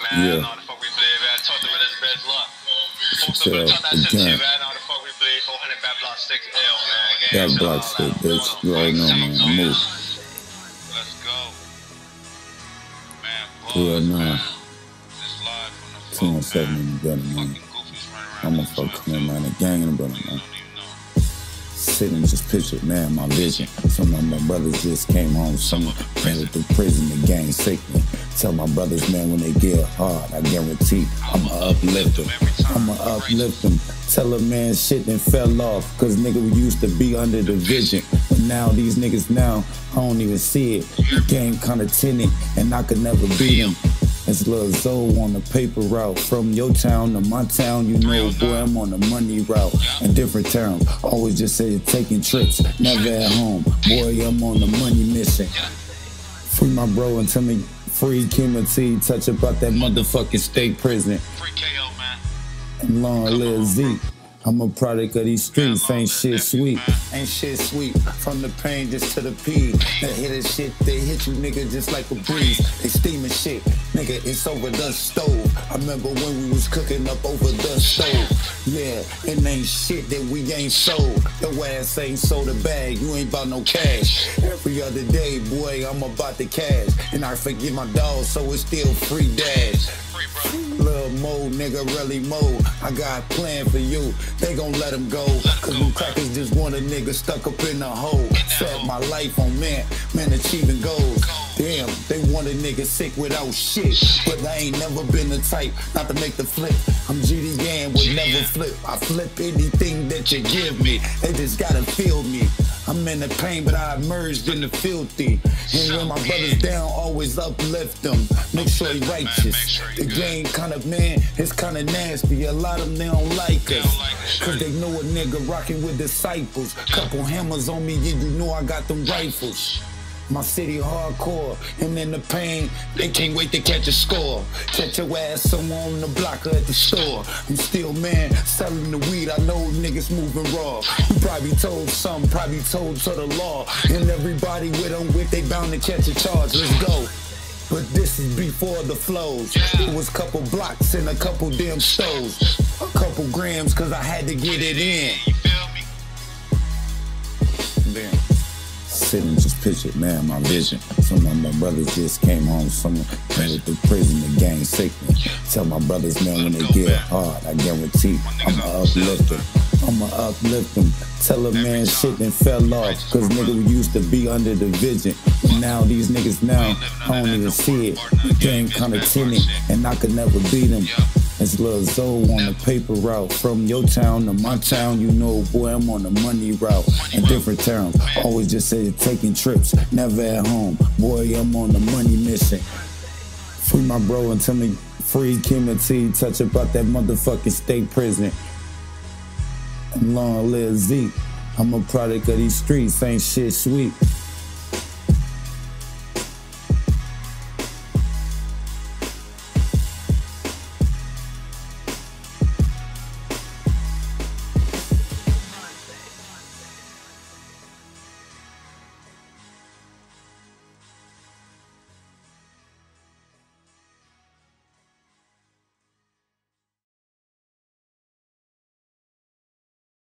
Man, Yeah. I know the fuck we believe, man. Talk to me this bitch, look. Folks Chill, up talk that shit to again. you, man. I know the fuck we believe. 400 back block 6 L, man. Gang That shit, block all shit, that. bitch. Hold on. You already know, man. Move. Let's go. Man, Two oh boys, nine. man. This live from the Two folk, one seven man. in the building, man. Fucking goofies running around I'm a this fuck joint, man. A gang in the building, You man. Sitting just pictured, man, my vision. Some of my brothers just came home, some ran through prison, the gang sick me. Tell my brothers, man, when they get hard, I guarantee I'ma uplift them. I'ma uplift them. Tell a man shit and fell off, cause nigga we used to be under the vision. But now these niggas now, I don't even see it. The game kinda tinted, and I could never beat them. It's Lil Zoe on the paper route. From your town to my town, you know, boy, I'm on the money route. In different towns, always just say taking trips, never at home. Boy, I'm on the money mission. Free my bro and tell me free Kimmy Touch about that motherfucking state prison. Free KO, man. And long live Zeke. I'm a product of these streets, ain't shit sweet. Ain't shit sweet. From the pain just to the P. They hit a shit, they hit you nigga just like a breeze. They steaming shit, nigga, it's over the stove. I remember when we was cooking up over the stove. Yeah, it ain't shit that we ain't sold. Your ass ain't sold a bag, you ain't about no cash. Every other day, boy, I'm about the cash. And I forget my dog, so it's still free dash. Little mo, nigga, really mo. I got a plan for you. They gon' let him go. Cause them crackers just want a nigga stuck up in a hole. Set my life on man, man achieving goals. Damn, they want a nigga sick without shit. But I ain't never been the type not to make the flip. I'm GD Gang, would never flip. I flip anything that you give me. They just gotta feel me. I'm in the pain, but I emerged in the filthy. And when my brothers down, always uplift them. Make sure he righteous. The game kind of man, it's kind of nasty. A lot of them, they don't like us. Cause they know a nigga rocking with disciples. Couple hammers on me, and you know I got them rifles. My city hardcore, and in the pain, they can't wait to catch a score. Catch your ass somewhere on the block or at the store. I'm still man, selling the weed. I know niggas moving raw. You probably told some, probably told to the law. And everybody with them with, they bound to catch a charge. Let's go. But this is before the flows. It was couple blocks and a couple damn stoves. A couple grams, cause I had to get it in. You feel me? Damn. Sitting just pictured, man, my vision. Some of my brothers just came home, someone ran through prison, the gang sick me. Tell my brothers, man, when they get hard, I guarantee I'ma uplift them. I'ma uplift them. Tell a man shit and fell off, cause nigga we used to be under the vision. Now these niggas now, I don't even see it. Game kinda tinted, and I could never beat them. It's Lil Zoe on the paper route. From your town to my town, you know, boy, I'm on the money route. In different towns, always just say taking trips, never at home. Boy, I'm on the money mission. Free my bro and tell me free Kim and T. Touch about that motherfucking state prison. Long live Zeke. I'm a product of these streets, ain't shit sweet.